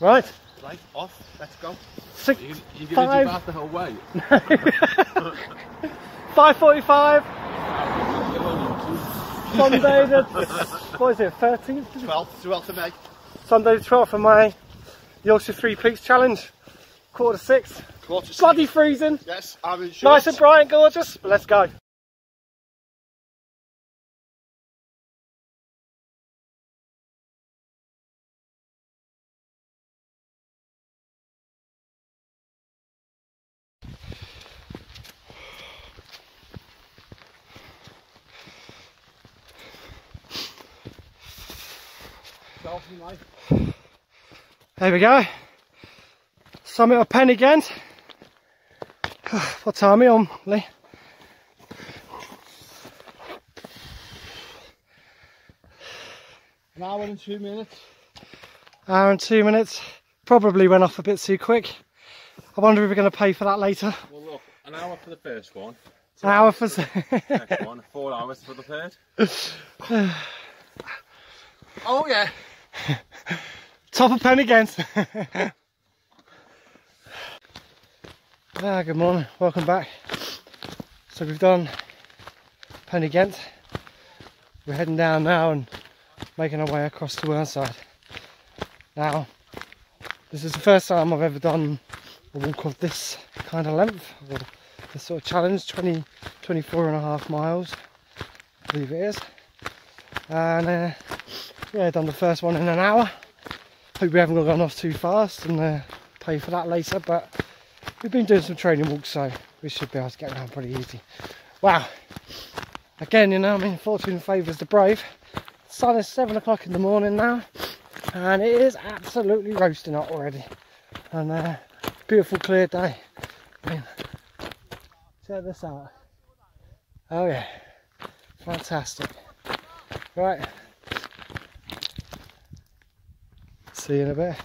Right. Right, off, let's go. Six, You, you gonna Five. do that the whole way? 5.45, Sunday the, what is it, 13th? 12th, 12th of May. Sunday the 12th of May, Yorkshire Three Peaks Challenge, quarter to six. Quarter to Bloody six. freezing, Yes, I'm in shorts. nice and bright and gorgeous, but let's go. There we go. Summit of Pen-y-ghent. What time are we on, Lee? An hour and two minutes. Hour and two minutes. Probably went off a bit too quick. I wonder if we're going to pay for that later. Well, look, an hour for the first one. An hour for... the Next one, four hours for the third. oh, yeah. Top of Pen-y-ghent. ah, good morning. Welcome back. So we've done Pen-y-ghent. We're heading down now and making our way across to Whernside. Now, this is the first time I've ever done a walk of this kind of length, or this sort of challenge, 20, 24 and a half miles, I believe it is. And uh, yeah, done the first one in an hour. Hope we haven't gone off too fast and uh, pay for that later, but we've been doing some training walks, so we should be able to get around pretty easy. Wow. Again, you know, I mean, fortune favours the brave. sun is seven o'clock in the morning now, and it is absolutely roasting hot already. And uh, beautiful clear day. I mean, check this out. Oh yeah, fantastic. Right. See you in a bit.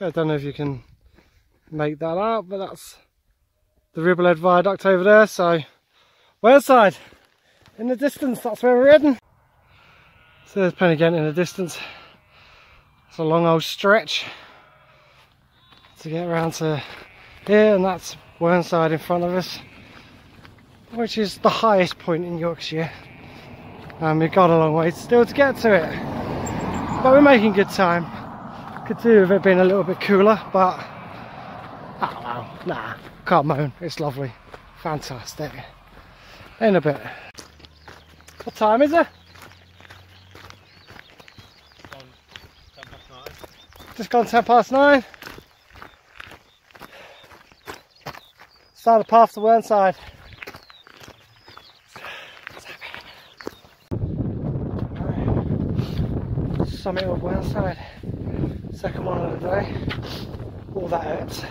I don't know if you can make that out, but that's the Ribblehead Viaduct over there. So, Whernside in the distance, that's where we're heading. So there's Pen-y-ghent in the distance. It's a long old stretch to get around to here, and that's Whernside in front of us, which is the highest point in Yorkshire. And we've got a long way still to get to it, but we're making good time. Could do with it being a little bit cooler, but oh well, nah, can't moan. It's lovely, fantastic. In a bit. What time is it? Just gone ten past nine. Start the path to Whernside. Summit of Whernside. Second one of the day. All that hurts.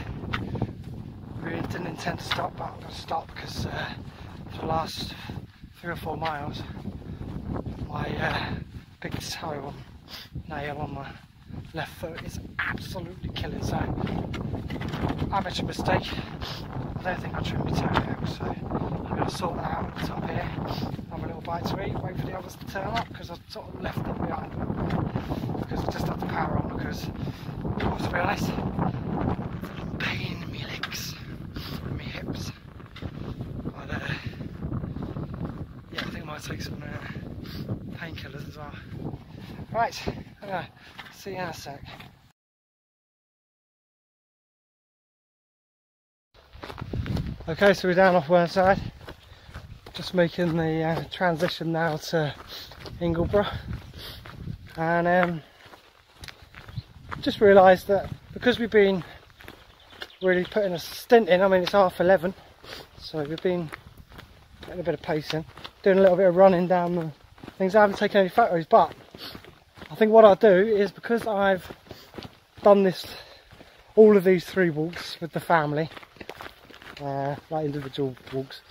Really didn't intend to stop, but I'm going to stop because uh, for the last three or four miles, my uh, big toe nail on my left foot is absolutely killing. So amateur mistake. I don't think I trimmed my toe out, so I'm going to sort that out at the top here. Have a little bite to eat, wait for the others to turn up because I've sort of left them behind. Because I just had to power on because, oh, to be honest, pain in my legs my hips. But uh, yeah, I think I might take some uh, painkillers as well. Right, uh, see you in a sec. Okay, so we're down off Whernside. Just making the uh, transition now to Ingleborough. And um, just realised that because we've been really putting a stint in, I mean it's half 11, so we've been getting a bit of pace in, doing a little bit of running down the things. I haven't taken any photos, but I think what I'll do is because I've done this, all of these three walks with the family, uh, like individual walks.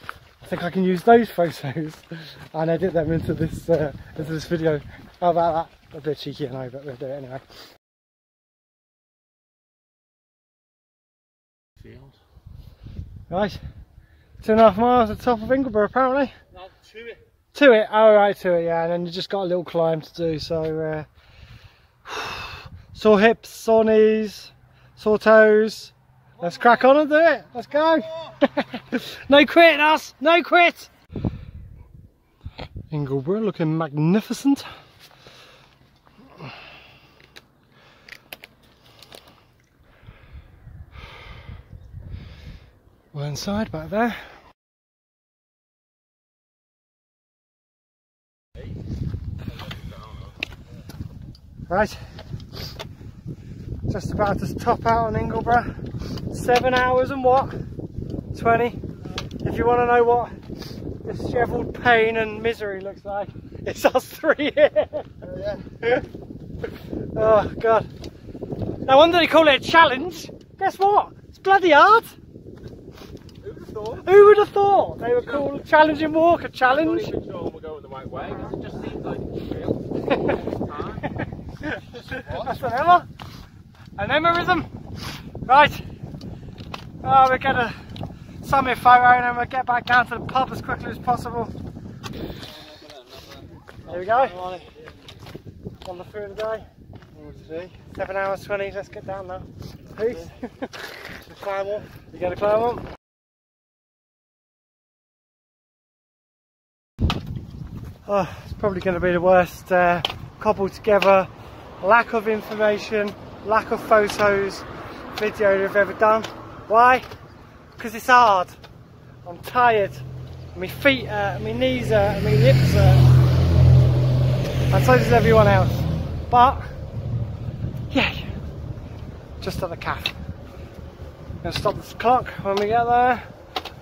I think I can use those photos and edit them into this uh, into this video. How about that? A bit cheeky, I know, but we'll do it anyway. Field. Right, two and a half miles at the top of Ingleborough apparently. Not to it. To it, oh right, to it, yeah, and then you just got a little climb to do. So uh, Sore hips, sore knees, sore toes. Let's crack on and do it. Let's go. no quit, us. No quit. Ingleborough looking magnificent. Whernside back there. Right, just about to top out on Ingleborough. Seven hours and what? 20. If you want to know what dishevelled pain and misery looks like, it's us three here. Oh, oh god. No wonder they call it a challenge. Guess what? It's bloody hard. Who would have thought? Who would have thought they would call a challenging walk a I'm not challenge? even sure we're going the right way. It just seems like it's real. That's An Emmerism. Right. Oh, we're gonna summit photo and then we'll get back down to the pub as quickly as possible. There we go. On the food day. Seven hours twenty. Let's get down now. Peace. climb up. You gotta climb up. Oh, it's probably going to be the worst uh, cobbled together, lack of information, lack of photos video we've ever done. Why? Because it's hard. I'm tired. My feet hurt, my knees hurt, my lips hurt. And so does everyone else. But, yeah, just at the calf. Gonna stop this clock when we get there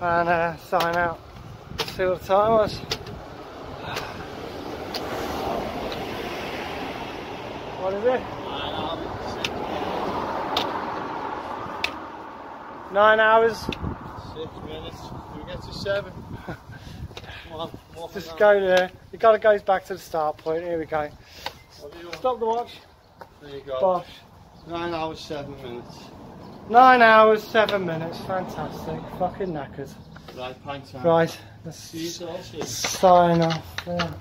and uh, sign out. See what the time was. What is it? Nine hours. Six minutes. We get to seven. Come on, Just go there. It gotta goes back to the start point. Here we go. down. What do you want? Stop the watch. There you go. Bosh. Nine hours, seven minutes. Nine hours, seven minutes. Fantastic. Fucking knackered. Right, pint time. Right. Let's sign off. Yeah.